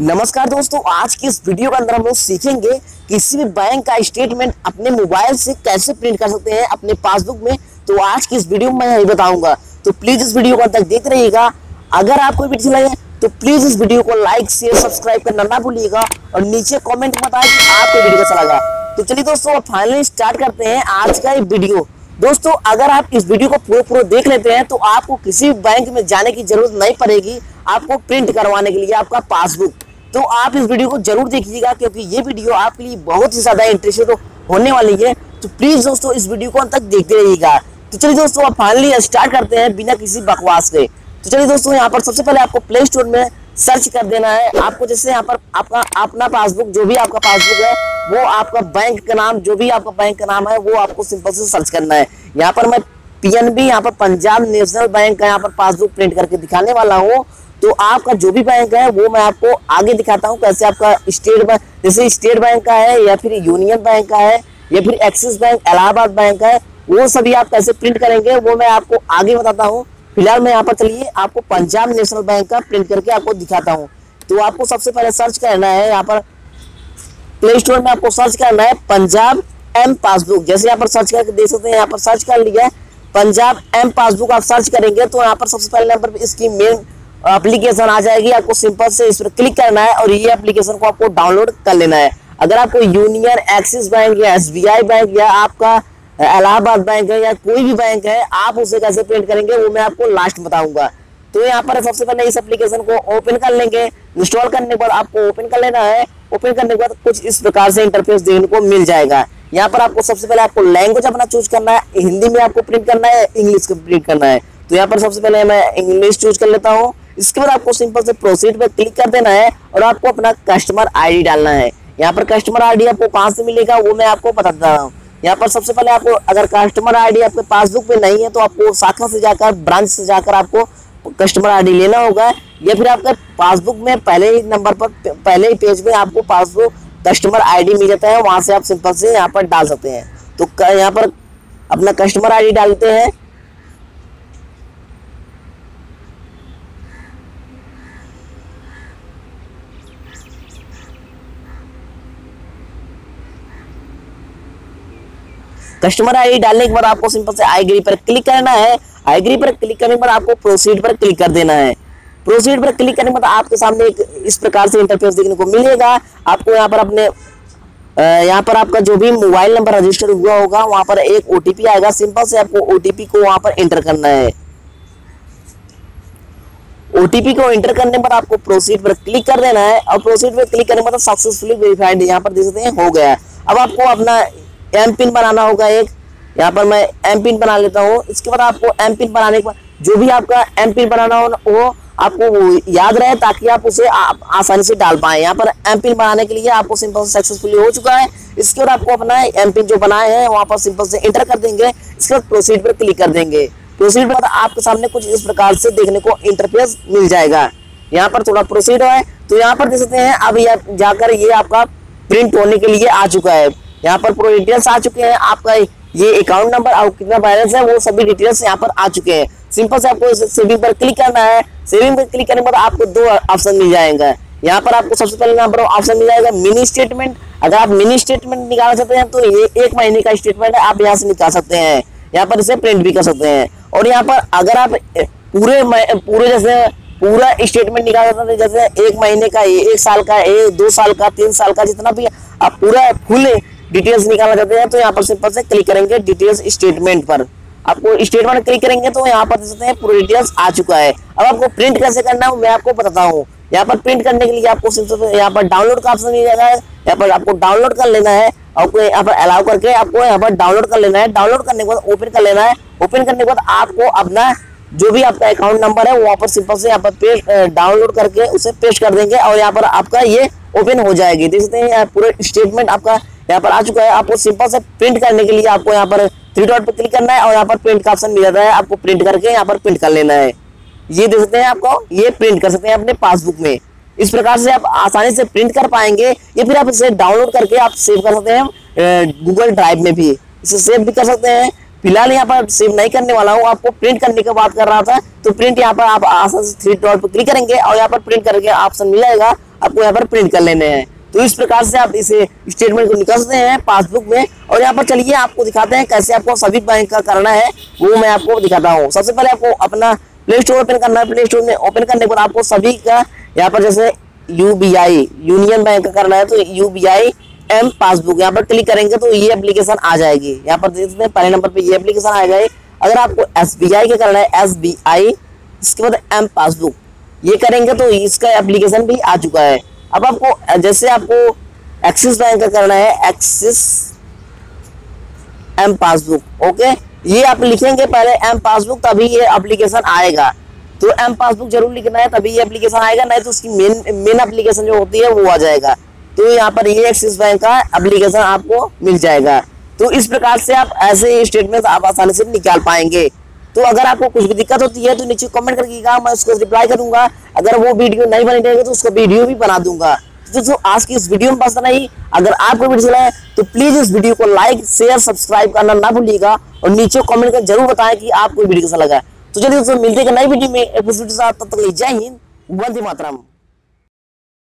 नमस्कार दोस्तों, आज की इस वीडियो के अंदर हम लोग सीखेंगे किसी भी बैंक का स्टेटमेंट अपने मोबाइल से कैसे प्रिंट कर सकते हैं अपने पासबुक में। तो आज की इस वीडियो में मैं यही बताऊँगा। तो प्लीज़ इस वीडियो को तक देखते रहिएगा। अगर आपको वीडियो लगे तो प्लीज़ इस वीडियो को लाइक शेयर सब्सक्राइब करना ना भूलिएगा और नीचे कॉमेंट बताएँ कि आपको वीडियो कैसा लगा तो चलिए दोस्तों फाइनली स्टार्ट करते हैं आज का ये वीडियो दोस्तों, अगर आप इस वीडियो को पूरे पूरे देख लेते हैं तो आपको किसी बैंक में जाने की ज़रूरत नहीं पड़ेगी आपको प्रिंट करवाने के लिए आपका पासबुक तो आप इस वीडियो को ज़रूर देखिएगा, क्योंकि ये वीडियो आपके लिए बहुत ही ज़्यादा इंटरेस्टेड होने वाली है। तो प्लीज़ दोस्तों, इस वीडियो को अंत तक देखते रहिएगा। तो चलिए दोस्तों, अब फाइनली स्टार्ट करते हैं बिना किसी बकवास के। तो चलिए दोस्तों, यहाँ पर सबसे पहले आपको प्ले स्टोर में सर्च कर देना है। आपको जैसे यहाँ पर आपका, अपना पासबुक जो भी आपका पासबुक है, वो आपका बैंक का नाम, जो भी आपका बैंक का नाम है, वो आपको सिंपल से सर्च करना है। यहाँ पर मैं पीएनबी यहाँ पर पंजाब नेशनल बैंक का यहाँ पर पासबुक प्रिंट करके दिखाने वाला हूँ। तो आपका जो भी बैंक है, वो मैं आपको आगे दिखाता हूँ कैसे आपका स्टेट बैंक जैसे स्टेट बैंक का है या फिर यूनियन बैंक का है या फिर एक्सिस बैंक इलाहाबाद बैंक है, वो सभी आप कैसे प्रिंट करेंगे, वो मैं आपको आगे बताता हूँ। फ़िलहाल मैं यहाँ पर चलिए, आपको पंजाब नेशनल बैंक का प्रिंट करके आपको दिखाता हूँ। तो आपको सबसे पहले सर्च करना है यहाँ पर। प्ले स्टोर में आपको सर्च करना है पंजाब एम पासबुक जैसे यहाँ पर सर्च करके देख सकते हैं, यहाँ पर सर्च कर लिया है। पंजाब एम पासबुक आप सर्च करेंगे तो यहाँ पर सबसे पहले नंबर पर इसकी मेन एप्लीकेशन आ जाएगी, आपको सिंपल से इस पर क्लिक करना है और ये एप्लीकेशन को आपको डाउनलोड कर लेना है। अगर आपको यूनियन एक्सिस बैंक या एसबीआई बैंक या आपका इलाहाबाद बैंक है या कोई भी बैंक है, आप उसे कैसे प्रिंट करेंगे, वो मैं आपको लास्ट बताऊँगा। तो यहाँ पर सबसे पहले इस एप्लीकेशन को ओपन कर लेंगे। इंस्टॉल करने के बाद आपको ओपन कर लेना है। ओपन करने के बाद कुछ इस प्रकार से इंटरफेस देखने को मिल जाएगा। यहाँ पर आपको सबसे पहले आपको लैंग्वेज अपना चूज़ करना है। हिंदी में आपको प्रिंट करना है इंग्लिश प्रिंट करना है। तो यहाँ पर सबसे पहले मैं इंग्लिश चूज़ कर लेता हूँ। इसके बाद आपको सिंपल से प्रोसीड पर क्लिक कर देना है और आपको अपना कस्टमर आईडी डालना है। यहाँ पर कस्टमर आईडी आपको कहाँ से मिलेगा, वो मैं आपको बता देता हूँ। यहाँ पर सबसे पहले आपको, अगर कस्टमर आईडी आपके पासबुक में नहीं है तो आपको शाखा से जाकर ब्रांच से जाकर आपको कस्टमर आईडी लेना होगा। या फिर आपके पासबुक में पहले ही नंबर पर, पहले ही पेज में आपको पासबुक कस्टमर आईडी मिल जाता है। वहाँ से आप सिंपल से यहाँ पर डाल सकते हैं। तो यहाँ पर अपना कस्टमर आईडी डालते हैं। कस्टमर आईडी डालने के बाद आपको सिंपल से आई पर क्लिक करना है। आई पर क्लिक करने के बाद आपको प्रोसीड पर क्लिक कर देना है। प्रोसीड पर क्लिक करने के बाद आपके सामने एक इस प्रकार से इंटरफेस देखने को मिलेगा। आपको यहाँ पर अपने यहाँ पर आपका जो भी मोबाइल नंबर रजिस्टर हुआ होगा, वहाँ पर एक ओटीपी आएगा। सिंपल से आपको ओटीपी को वहाँ पर एंटर करना है। ओटीपी को एंटर करने पर आपको प्रोसीड पर क्लिक कर देना है। और प्रोसीड पर क्लिक करने पर सक्सेसफुली वेरीफाइड यहाँ पर देख सकते हैं, हो गया। अब आपको अपना एम पिन बनाना होगा एक। यहाँ पर मैं एम पिन बना लेता हूँ। इसके बाद आपको एम पिन बनाने के बाद जो भी आपका एम पिन बनाना हो, वो आपको याद रहे ताकि आप उसे आप आसानी से डाल पाए। यहाँ पर एम पिन बनाने के लिए आपको सिंपल से सक्सेसफुली हो चुका है। इसके बाद आपको अपना एम पिन जो बनाए हैं, वहाँ पर सिंपल से एंटर कर देंगे। इसके बाद प्रोसीड पर क्लिक कर देंगे। प्रोसीड पर आपके सामने कुछ इस प्रकार से देखने को इंटरफेस मिल जाएगा। यहाँ पर थोड़ा प्रोसीड है तो यहाँ पर देख सकते हैं, अब जाकर ये आपका प्रिंट होने के लिए आ चुका है। यहाँ पर पूरे डिटेल्स आ चुके हैं। आपका ये अकाउंट नंबर और कितना बैलेंस है, वो सभी डिटेल्स यहाँ पर आ चुके हैं। सिंपल से आपको सेविंग पर क्लिक करना है। सेविंग पर क्लिक करने के बाद आपको दो ऑप्शन मिल जाएँगे। यहाँ पर आपको सबसे पहले यहाँ पर ऑप्शन मिल जाएगा मिनी स्टेटमेंट अगर आप मिनी स्टेटमेंट निकालना चाहते हैं तो ये एक महीने का स्टेटमेंट है, आप यहाँ से निकाल सकते हैं। यहाँ पर इसे प्रिंट भी कर सकते हैं। और यहाँ पर अगर आप पूरे पूरे जैसे पूरा स्टेटमेंट निकाल सकते हैं, जैसे एक महीने का एक साल का एक दो साल का, तीन साल का, जितना भी आप पूरा फुल डिटेल्स निकालना चाहते हैं तो यहाँ पर सिंपल से क्लिक करेंगे डिटेल्स स्टेटमेंट पर। आपको स्टेटमेंट क्लिक करेंगे तो यहाँ पर देख सकते हैं पूरी डिटेल्स आ चुका है। अब आपको प्रिंट कैसे करना है मैं आपको बताता हूँ। यहाँ पर प्रिंट करने के लिए आपको सिर्फ़ यहाँ पर डाउनलोड का ऑप्शन मिल जाएगा यहाँ पर आपको डाउनलोड कर लेना है। आपको यहाँ पर अलाउ करके आपको यहाँ पर डाउनलोड कर लेना है। डाउनलोड करने के बाद ओपन कर लेना है। ओपन करने के बाद आपको अपना जो भी आपका अकाउंट नंबर है वहाँ पर सिंपल से यहाँ पर पेस्ट डाउनलोड करके उसे पेस्ट कर देंगे और यहाँ पर आपका ये ओपन हो जाएगी। देख सकते हैं पूरे स्टेटमेंट आपका यहाँ पर आ चुका है। आपको सिंपल से प्रिंट करने के लिए आपको यहाँ पर थ्री डॉट पर क्लिक करना है और यहाँ पर प्रिंट का ऑप्शन मिल जाता है। आपको प्रिंट करके यहाँ पर प्रिंट कर लेना है। ये देख सकते हैं आपको। ये प्रिंट कर सकते हैं अपने पासबुक में। इस प्रकार से आप आसानी से प्रिंट कर पाएँगे। या फिर आप इसे डाउनलोड करके आप सेव कर सकते हैं गूगल ड्राइव में भी। इसे सेव भी कर सकते हैं। फ़िलहाल यहाँ पर सेव नहीं करने वाला हूँ। आपको प्रिंट करने की बात कर रहा था। तो प्रिंट यहाँ पर आप आसानी से थ्री डॉट पर क्लिक करेंगे और यहाँ पर प्रिंट करके ऑप्शन मिल जाएगा। आपको यहाँ पर प्रिंट कर लेने हैं। तो इस प्रकार से आप इसे स्टेटमेंट को निकाल सकते हैं पासबुक में और यहाँ पर चलिए आपको दिखाते हैं कैसे आपको सभी बैंक का करना है, वो मैं आपको दिखाता हूँ। सबसे पहले आपको अपना प्ले स्टोर ओपन करना है। प्ले स्टोर में ओपन करने पर आपको सभी का यहाँ पर जैसे यूबीआई यूनियन बैंक का करना है तो यू एम पासबुक यहाँ पर क्लिक करेंगे तो ये एप्लीकेशन आ जाएगी। यहाँ पर देखते हैं, पहले नंबर पे ये एप्लीकेशन आ जाए अगर आपको एस बी आई का करना है एस बी आई इसके बाद एम पासबुक ये करेंगे तो इसका एप्लीकेशन भी आ चुका है। अब आपको, जैसे आपको एक्सिस बैंक का करना है एक्सिस एम पासबुक ओके ये आप लिखेंगे पहले एम पासबुक तभी ये एप्लीकेशन आएगा। तो एम पासबुक ज़रूर लिखना है, तभी ये एप्लीकेशन आएगा, नहीं तो उसकी मेन मेन एप्लीकेशन जो होती है, वो आ जाएगा। तो यहाँ पर ये एक्सिस बैंक का एप्लीकेशन आपको मिल जाएगा। तो इस प्रकार से आप ऐसे स्टेटमेंट आप आसानी से निकाल पाएँगे। तो अगर आपको कुछ भी दिक्कत होती है तो नीचे कमेंट करके मैं उसको रिप्लाई करूँगा। अगर वो वीडियो नहीं बनी रहेगा तो उसको वीडियो भी बना दूँगा। तो दोस्तों, आज की इस वीडियो में बस नहीं अगर आपको वीडियो चला है तो प्लीज़ इस वीडियो को लाइक शेयर सब्सक्राइब करना ना भूलिएगा और नीचे कॉमेंट कर ज़रूर बताएँ कि आपको वीडियो कैसा लगा। तो चलिए दोस्तों, मिलते हैं नई वीडियो में। जय हिंद, वंदे मातरम।